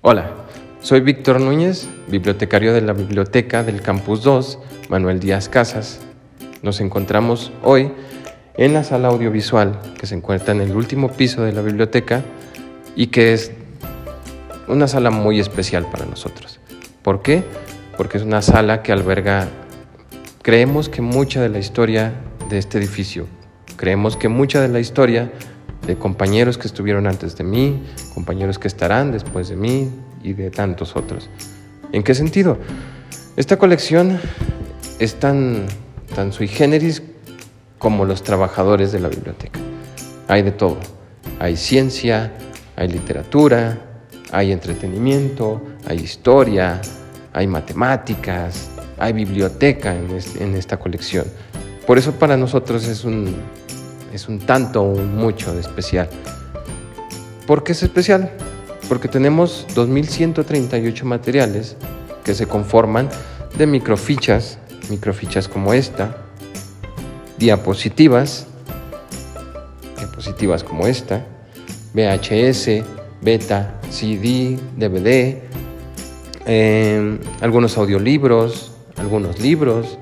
Hola, soy Víctor Núñez, bibliotecario de la Biblioteca del Campus 2, Manuel Díaz Casas. Nos encontramos hoy en la sala audiovisual que se encuentra en el último piso de la biblioteca y que es una sala muy especial para nosotros. ¿Por qué? Porque es una sala que alberga, creemos que mucha de la historia de este edificio, creemos que mucha de la historia de compañeros que estuvieron antes de mí, compañeros que estarán después de mí y de tantos otros. ¿En qué sentido? Esta colección es tan, tan sui generis como los trabajadores de la biblioteca. Hay de todo. Hay ciencia, hay literatura, hay entretenimiento, hay historia, hay matemáticas, hay biblioteca en, en esta colección. Por eso para nosotros es un, es un tanto o un mucho de especial. ¿Por qué es especial? Porque tenemos 2.138 materiales que se conforman de microfichas, microfichas como esta, diapositivas, diapositivas como esta, VHS, beta, CD, DVD, eh, algunos audiolibros, algunos libros,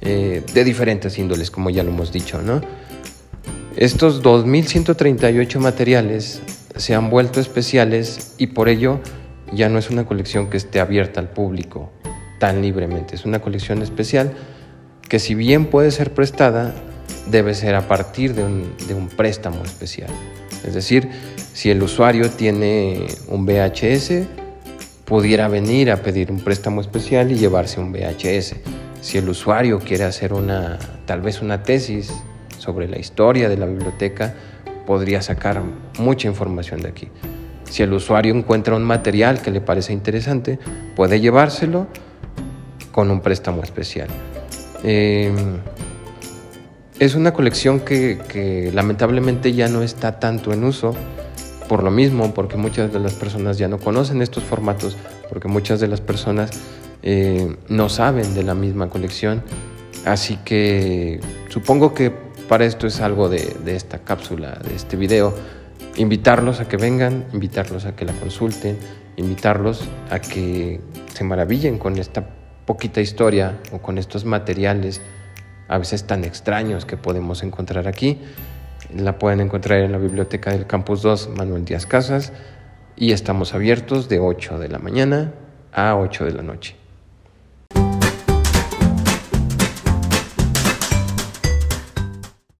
eh, de diferentes índoles, como ya lo hemos dicho, ¿no? Estos 2.138 materiales se han vuelto especiales y por ello ya no es una colección que esté abierta al público tan libremente. Es una colección especial que si bien puede ser prestada, debe ser a partir de un, préstamo especial. Es decir, si el usuario tiene un VHS, pudiera venir a pedir un préstamo especial y llevarse un VHS. Si el usuario quiere hacer una, tal vez una tesis sobre la historia de la biblioteca, podría sacar mucha información de aquí. Si el usuario encuentra un material que le parece interesante, puede llevárselo con un préstamo especial. Em, es una colección que, lamentablemente ya no está tanto en uso, por lo mismo, porque muchas de las personas ya no conocen estos formatos, porque muchas de las personas eh, no saben de la misma colección. Así que supongo que para esto es algo de, esta cápsula, de este video. Invitarlos a que vengan, invitarlos a que la consulten, invitarlos a que se maravillen con esta poquita historia o con estos materiales a veces tan extraños que podemos encontrar aquí. La pueden encontrar en la biblioteca del Campus 2 Manuel Díaz Casas y estamos abiertos de 8 de la mañana a 8 de la noche.